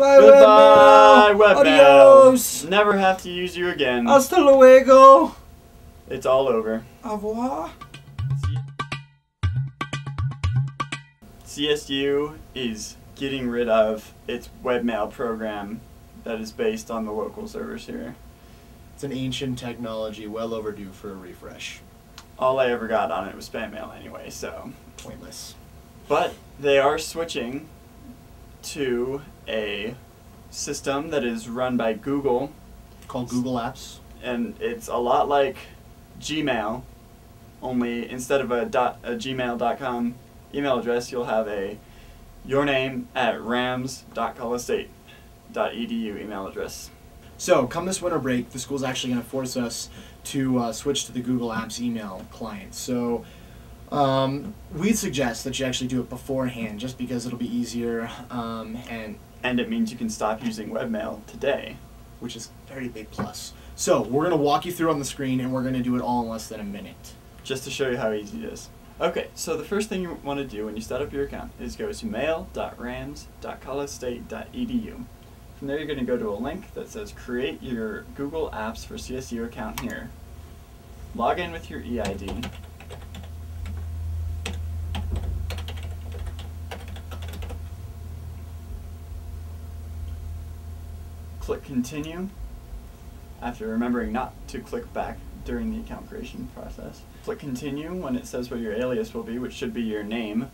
Bye, Goodbye, webmail. webmail. Adios. Never have to use you again. Hasta luego. It's all over. Au revoir. CSU is getting rid of its webmail program that is based on the local servers here. It's an ancient technology, well overdue for a refresh. All I ever got on it was spam mail anyway, so. Pointless. But they are switching to a system that is run by Google, Called Google Apps. and it's a lot like Gmail, only instead of a, dot, a gmail.com email address, you'll have a your name at rams.colostate.edu email address. So, come this winter break, the school's actually going to force us to uh, switch to the Google Apps email client. So, um, we'd suggest that you actually do it beforehand, just because it'll be easier, um, and And it means you can stop using webmail today. which is a very big plus. So, we're going to walk you through on the screen, and we're going to do it all in less than a minute. just to show you how easy it is. Okay, so the first thing you want to do when you set up your account is go to mail.rams.colostate.edu. From there, you're going to go to a link that says Create your Google Apps for CSU account here. Log in with your EID. Click Continue after remembering not to click back during the account creation process. Click continue when it says what your alias will be, which should be your name.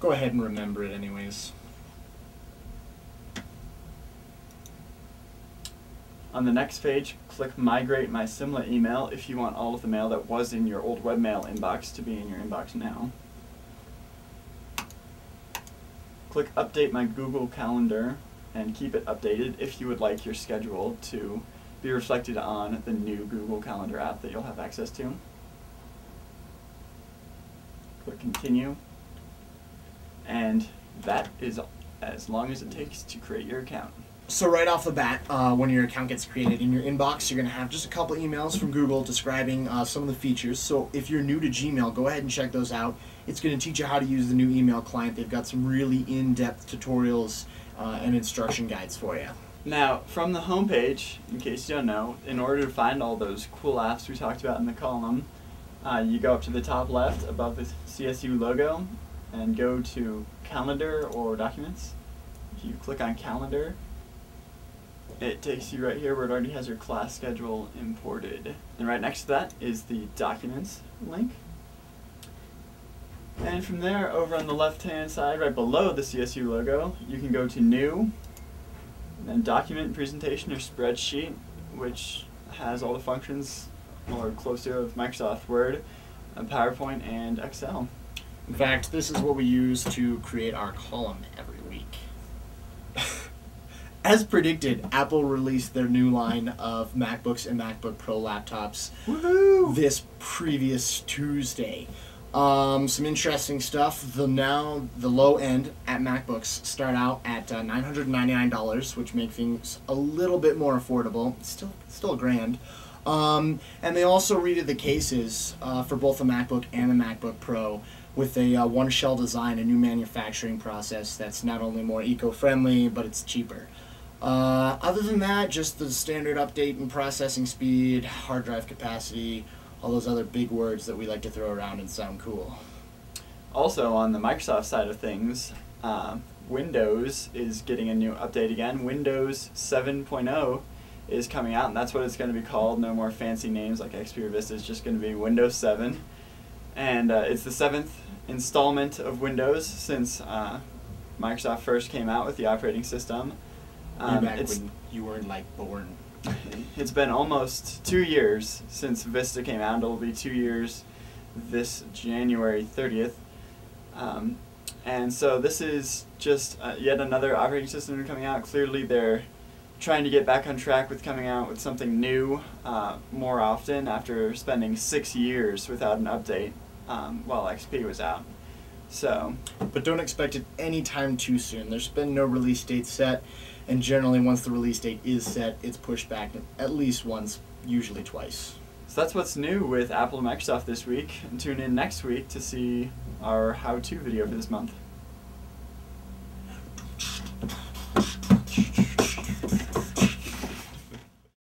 Go ahead and remember it, anyways. On the next page, click migrate my Simla email if you want all of the mail that was in your old webmail inbox to be in your inbox now. Click update my Google Calendar and keep it updated if you would like your schedule to be reflected on the new Google Calendar app that you'll have access to. Click continue. And that is as long as it takes to create your account. So right off the bat, uh, when your account gets created in your inbox, you're going to have just a couple emails from Google describing uh, some of the features. So if you're new to Gmail, go ahead and check those out. It's going to teach you how to use the new email client. They've got some really in-depth tutorials uh, and instruction guides for you. Now, from the homepage, in case you don't know, in order to find all those cool apps we talked about in the column, uh, you go up to the top left above the CSU logo and go to Calendar or Documents. If you click on Calendar, it takes you right here where it already has your class schedule imported. And right next to that is the Documents link. And from there, over on the left-hand side, right below the CSU logo, you can go to New, then Document, Presentation, or Spreadsheet, which has all the functions, or close to, of Microsoft Word, PowerPoint, and Excel. In fact, this is what we use to create our column every. As predicted, Apple released their new line of MacBooks and MacBook Pro laptops Woohoo! this previous Tuesday. Um, some interesting stuff. The now the low end at MacBooks start out at uh, nine hundred ninety nine dollars, which makes things a little bit more affordable. It's still still a grand. Um, and they also redid the cases uh, for both the MacBook and the MacBook Pro with a uh, one shell design, a new manufacturing process that's not only more eco friendly but it's cheaper. Uh, other than that, just the standard update and processing speed, hard drive capacity, all those other big words that we like to throw around and sound cool. Also, on the Microsoft side of things, uh, Windows is getting a new update again. Windows 7.0 is coming out, and that's what it's going to be called. No more fancy names like XP or Vista. It's just going to be Windows 7. And uh, it's the seventh installment of Windows since uh, Microsoft first came out with the operating system. Um, back it's, when you weren't like born. it's been almost two years since Vista came out. It'll be two years this January 30th. Um, and so this is just uh, yet another operating system coming out. Clearly, they're trying to get back on track with coming out with something new uh, more often after spending six years without an update um, while XP was out. So, But don't expect it anytime too soon. There's been no release date set, and generally, once the release date is set, it's pushed back at least once, usually twice. so that's what's new with Apple and Microsoft this week. And tune in next week to see our how-to video for this month.